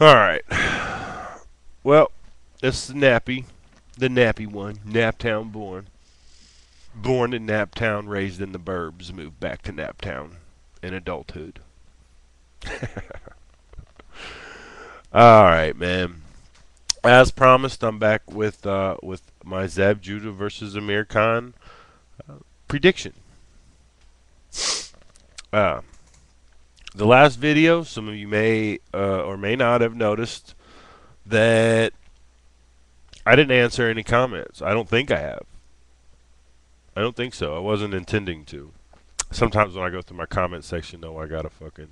All right. Well, this is Nappy, the Nappy one, Naptown born. Born in Naptown, raised in the burbs, moved back to Naptown in adulthood. All right, man. As promised, I'm back with uh, with my Zab Judah versus Amir Khan uh, prediction. Uh, the last video, some of you may uh, or may not have noticed that I didn't answer any comments. I don't think I have. I don't think so. I wasn't intending to. Sometimes when I go through my comment section, though, I gotta fucking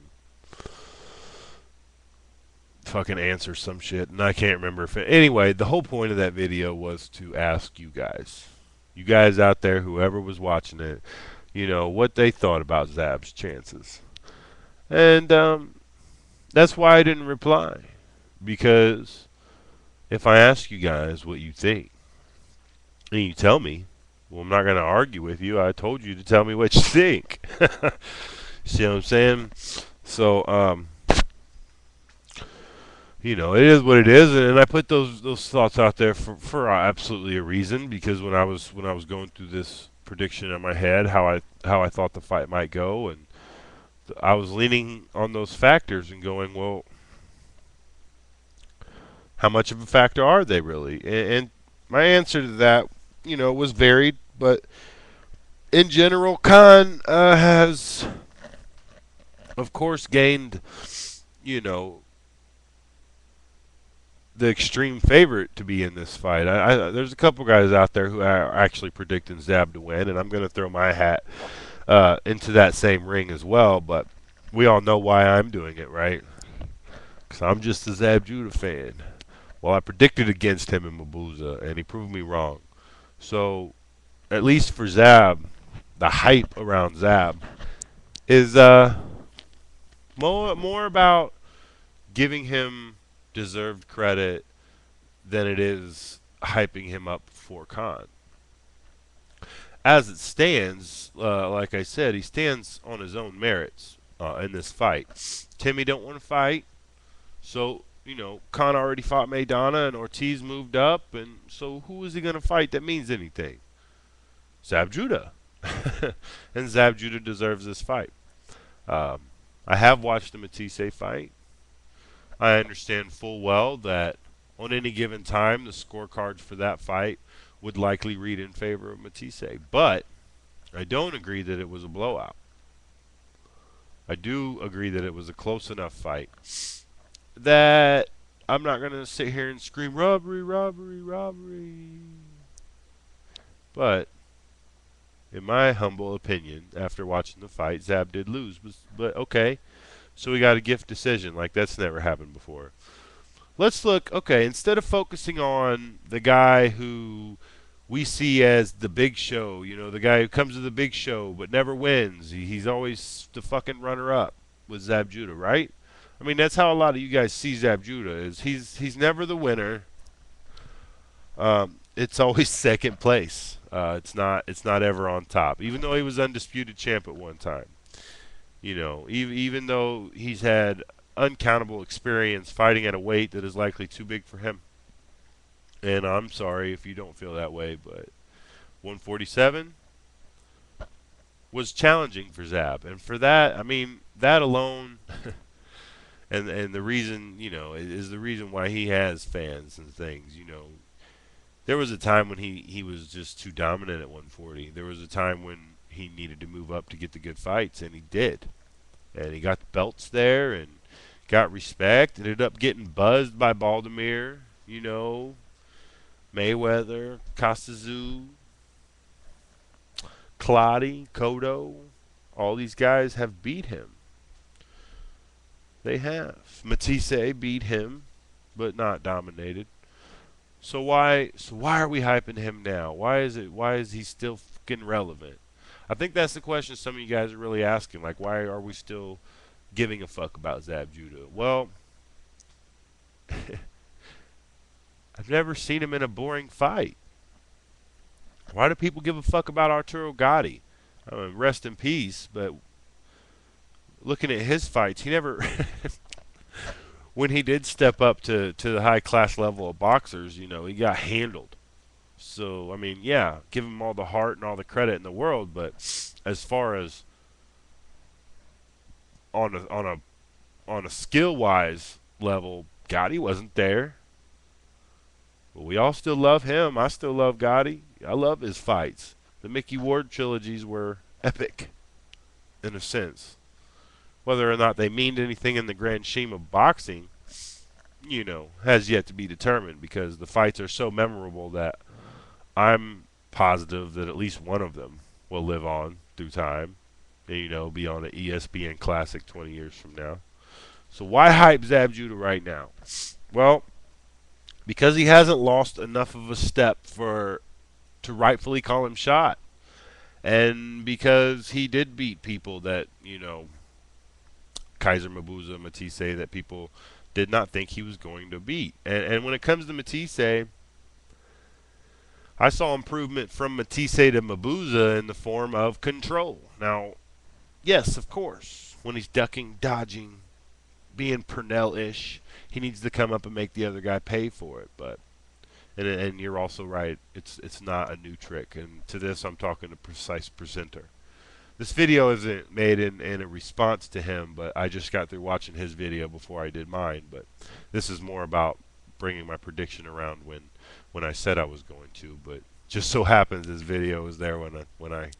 fucking answer some shit, and I can't remember if it, anyway. The whole point of that video was to ask you guys, you guys out there, whoever was watching it, you know what they thought about Zab's chances, and um, that's why I didn't reply because if I ask you guys what you think and you tell me, well, I'm not going to argue with you. I told you to tell me what you think. See what I'm saying? So, um, you know, it is what it is, and I put those those thoughts out there for for absolutely a reason. Because when I was when I was going through this prediction in my head, how I how I thought the fight might go, and I was leaning on those factors and going, well, how much of a factor are they really? And, and my answer to that, you know, was varied, but in general, Khan uh, has, of course, gained, you know, the extreme favorite to be in this fight. I, I, there's a couple guys out there who are actually predicting Zab to win, and I'm going to throw my hat uh, into that same ring as well. But we all know why I'm doing it, right? Because I'm just a Zab Judah fan. Well, I predicted against him in Mabuza, and he proved me wrong. So, at least for Zab, the hype around Zab is uh, more more about giving him deserved credit than it is hyping him up for Khan. As it stands, uh, like I said, he stands on his own merits uh, in this fight. Timmy don't want to fight, so you know, Khan already fought Maidana and Ortiz moved up, and so who is he going to fight that means anything? Zab Judah. and Zab Judah deserves this fight. Um, I have watched the Matthysse fight. I understand full well that on any given time, the scorecards for that fight would likely read in favor of Matthysse. But I don't agree that it was a blowout. I do agree that it was a close enough fight that I'm not going to sit here and scream robbery, robbery, robbery. But in my humble opinion, after watching the fight, Zab did lose. But, but okay, so we got a gift decision. Like that's never happened before. Let's look. Okay, instead of focusing on the guy who we see as the big show, you know, the guy who comes to the big show but never wins. He, he's always the fucking runner-up with Zab Judah, right? I mean, that's how a lot of you guys see Zab Judah is he's he's never the winner. Um, it's always second place. Uh, it's not it's not ever on top, even though he was undisputed champ at one time. You know, even even though he's had uncountable experience fighting at a weight that is likely too big for him. And I'm sorry if you don't feel that way, but 147 was challenging for Zab, and for that, I mean, that alone. and and the reason you know is the reason why he has fans and things. You know, there was a time when he he was just too dominant at 140. There was a time when he needed to move up to get the good fights, and he did, and he got the belts there and got respect. Ended up getting buzzed by Baldomir. You know, Mayweather, Kostya Clottey, Cotto. all these guys have beat him. They have. Matthysse beat him, but not dominated. So why so why are we hyping him now? Why is it why is he still fucking relevant? I think that's the question some of you guys are really asking. Like why are we still giving a fuck about Zab Judah? Well I've never seen him in a boring fight. Why do people give a fuck about Arturo Gatti? I mean, rest in peace, but looking at his fights, he never when he did step up to, to the high class level of boxers, you know, he got handled. So, I mean, yeah, give him all the heart and all the credit in the world, but as far as on a on a on a skill wise level, Gatti wasn't there. But we all still love him. I still love Gatti. I love his fights. The Micky Ward trilogies were epic, in a sense. Whether or not they mean anything in the grand scheme of boxing, you know, has yet to be determined because the fights are so memorable that I'm positive that at least one of them will live on through time you know, be on an ESPN Classic 20 years from now. So why hype Zab Judah right now? Well, because he hasn't lost enough of a step for to rightfully call him shot. And because he did beat people that, you know, Kaiser Mabuza, Matthysse, that people did not think he was going to beat. And, and when it comes to Matthysse, I saw improvement from Matthysse to Mabuza in the form of control. Now, yes, of course, when he's ducking, dodging, being Pernell-ish, he needs to come up and make the other guy pay for it. But and and you're also right. It's it's not a new trick. And to this, I'm talking to precise presenter. This video isn't made in, in a response to him, but I just got through watching his video before I did mine. But this is more about bringing my prediction around when when I said I was going to. But just so happens this video was there when I when I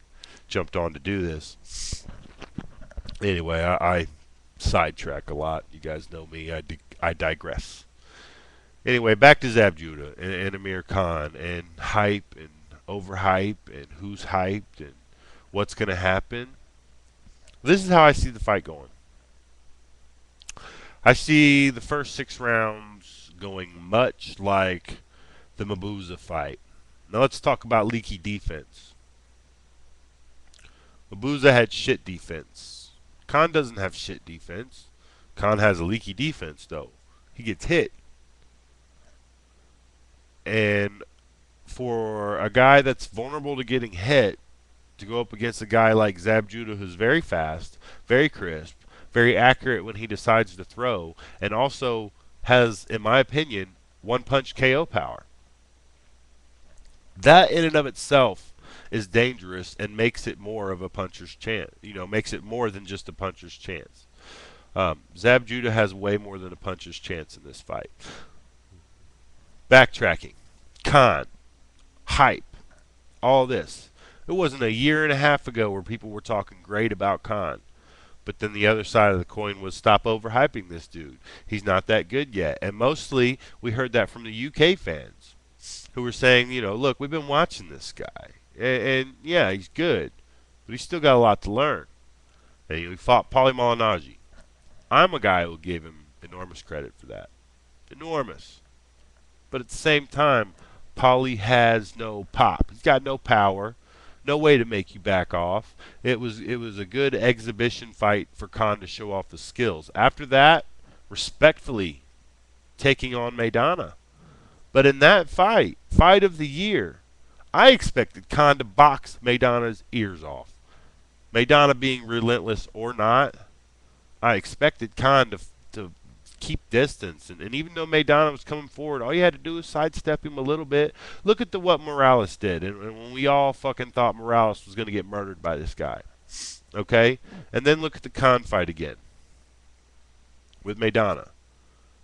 jumped on to do this. Anyway, I, I sidetrack a lot. You guys know me. I, di I digress. Anyway, back to Zab Judah and, and Amir Khan and hype and overhype and who's hyped and what's going to happen. This is how I see the fight going. I see the first six rounds going much like the Mabuza fight. Now let's talk about leaky defense. Mabuza had shit defense. Khan doesn't have shit defense. Khan has a leaky defense, though. He gets hit. And for a guy that's vulnerable to getting hit, to go up against a guy like Zab Judah, who's very fast, very crisp, very accurate when he decides to throw, and also has, in my opinion, one punch KO power. That in and of itself is dangerous and makes it more of a puncher's chance. You know, makes it more than just a puncher's chance. Um, Zab Judah has way more than a puncher's chance in this fight. Backtracking, Khan, hype, all this. It wasn't a year and a half ago where people were talking great about Khan. But then the other side of the coin was stop overhyping this dude. He's not that good yet. And mostly we heard that from the UK fans who were saying, you know, look, we've been watching this guy. And, and yeah, he's good. But he's still got a lot to learn. And he fought Paulie Malignaggi. I'm a guy who gave him enormous credit for that. Enormous. But at the same time, Paulie has no pop. He's got no power, no way to make you back off. It was it was a good exhibition fight for Khan to show off the skills. After that, respectfully taking on Maidana. But in that fight, fight of the year, I expected Khan to box Maidana's ears off. Maidana being relentless or not, I expected Khan to to keep distance. And, and even though Maidana was coming forward, all you had to do was sidestep him a little bit. Look at the what Morales did, and, and when we all fucking thought Morales was going to get murdered by this guy. Okay, and then look at the Khan fight again with Maidana.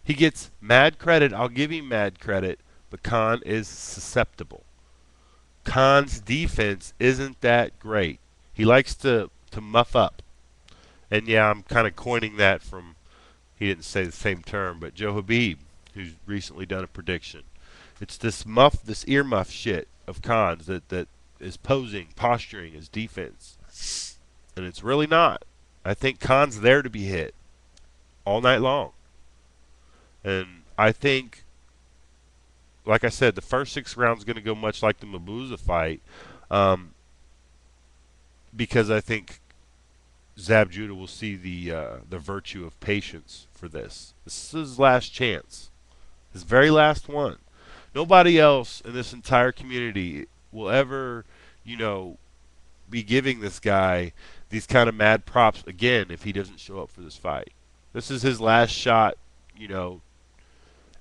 He gets mad credit. I'll give him mad credit, but Khan is susceptible. Khan's defense isn't that great. He likes to, to muff up. And yeah, I'm kind of coining that from, he didn't say the same term, but Joe Habeeb, who's recently done a prediction. It's this muff, this ear muff shit of Khan's that, that is posing, posturing as defense. And it's really not. I think Khan's there to be hit all night long. And I think, like I said, the first six rounds going to go much like the Mabuza fight, um, because I think Zab Judah will see the uh, the virtue of patience for this. This is his last chance, his very last one. Nobody else in this entire community will ever, you know, be giving this guy these kind of mad props again if he doesn't show up for this fight. This is his last shot you know,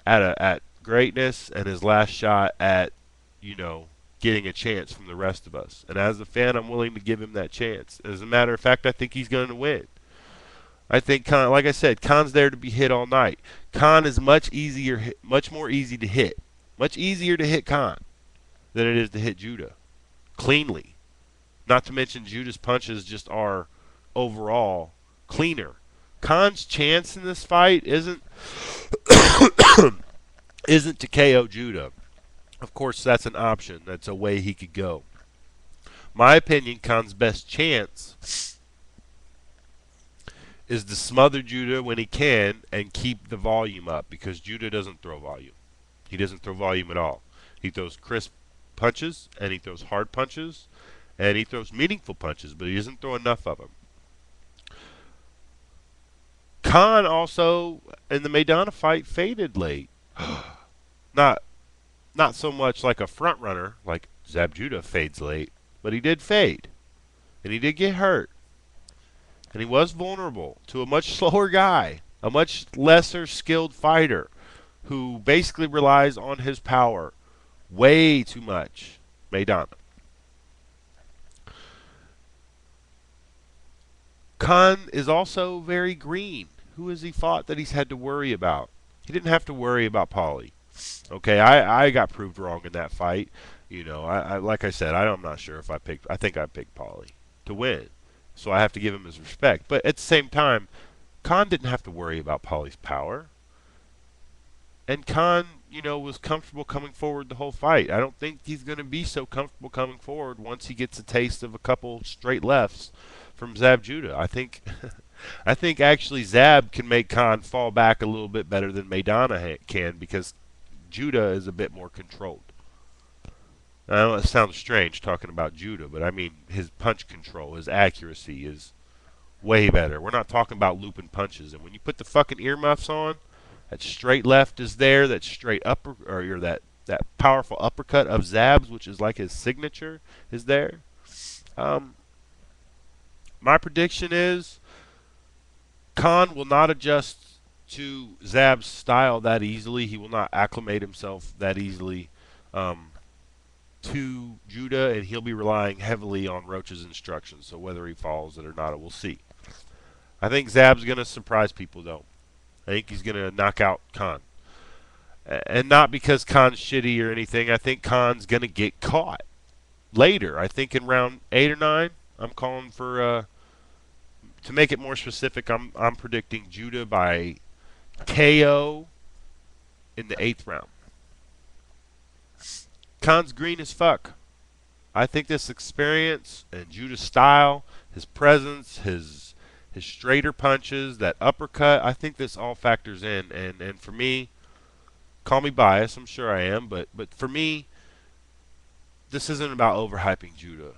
at a, at greatness and his last shot at, you know, getting a chance from the rest of us. And as a fan, I'm willing to give him that chance. As a matter of fact, I think he's going to win. I think Khan, like I said, Khan's there to be hit all night. Khan is much easier, much more easy to hit, much easier to hit Khan than it is to hit Judah cleanly. Not to mention Judah's punches just are overall cleaner. Khan's chance in this fight isn't isn't to KO Judah. Of course, that's an option. That's a way he could go. My opinion, Khan's best chance is to smother Judah when he can and keep the volume up because Judah doesn't throw volume. He doesn't throw volume at all. He throws crisp punches and he throws hard punches and he throws meaningful punches, but he doesn't throw enough of them. Khan also in the Maidana fight faded late. Not not so much like a front runner like Zab Judah fades late, but he did fade. And he did get hurt. And he was vulnerable to a much slower guy, a much lesser skilled fighter who basically relies on his power way too much. Maidana. Khan is also very green. Who has he fought that he's had to worry about? He didn't have to worry about Paulie. Okay, I, I got proved wrong in that fight. You know, I, I like I said, I, I'm not sure if I picked. I think I picked Paulie to win, so I have to give him his respect. But at the same time, Khan didn't have to worry about Paulie's power, and Khan, you know, was comfortable coming forward the whole fight. I don't think he's going to be so comfortable coming forward once he gets a taste of a couple straight lefts from Zab Judah. I think. I think actually Zab can make Khan fall back a little bit better than Maidana can because Judah is a bit more controlled. I know it sounds strange talking about Judah, but I mean his punch control, his accuracy is way better. We're not talking about looping punches. And when you put the fucking earmuffs on, that straight left is there, that straight upper or that that powerful uppercut of Zab's, which is like his signature, is there. Um, my prediction is Khan will not adjust to Zab's style that easily. He will not acclimate himself that easily um, to Judah, and he'll be relying heavily on Roach's instructions. So whether he follows it or not, we'll see. I think Zab's going to surprise people, though. I think he's going to knock out Khan. And not because Khan's shitty or anything. I think Khan's going to get caught later. I think in round eight or nine, I'm calling for. Uh, to make it more specific, I'm I'm predicting Judah by KO in the eighth round. Khan's green as fuck. I think this experience and Judah's style, his presence, his his straighter punches, that uppercut, I think this all factors in. And, and for me, call me biased, I'm sure I am, but but for me, this isn't about overhyping Judah.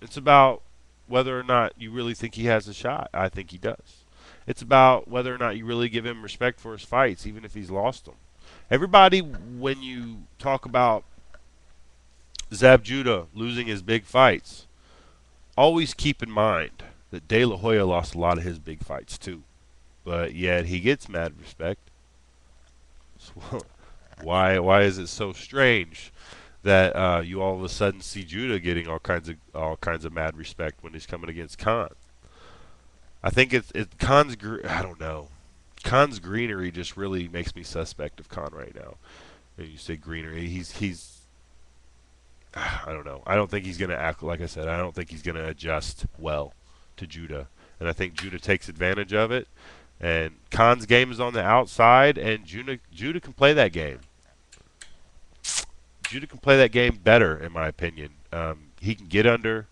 It's about whether or not you really think he has a shot. I think he does. It's about whether or not you really give him respect for his fights, even if he's lost them. Everybody, when you talk about Zab Judah losing his big fights, always keep in mind that De La Hoya lost a lot of his big fights too. But yet he gets mad respect. So why why is it so strange that uh, you all of a sudden see Judah getting all kinds of all kinds of mad respect when he's coming against Khan? I think it's it Khan's. I don't know. Khan's greenery just really makes me suspect of Khan right now. You say greenery, he's he's. I don't know. I don't think he's going to act like I said. I don't think he's going to adjust well to Judah, and I think Judah takes advantage of it. And Khan's game is on the outside, and Judah Judah can play that game. Judah can play that game better, in my opinion. Um, he can get under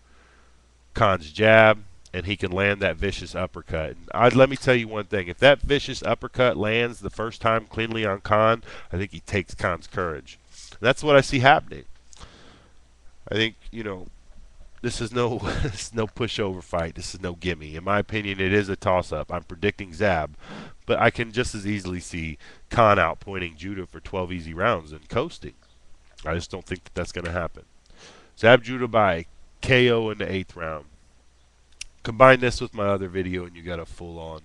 Khan's jab and he can land that vicious uppercut. And I'd, let me tell you one thing: if that vicious uppercut lands the first time cleanly on Khan, I think he takes Khan's courage. That's what I see happening. I think you know, this is no this is no pushover fight. This is no gimme. In my opinion, it is a toss-up. I'm predicting Zab, but I can just as easily see Khan outpointing Judah for 12 easy rounds and coasting. I just don't think that that's going to happen. Zab Judah by KO in the eighth round. Combine this with my other video and you got a full-on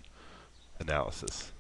analysis.